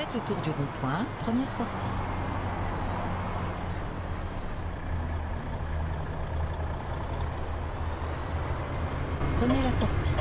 Faites le tour du rond-point, première sortie. Prenez la sortie.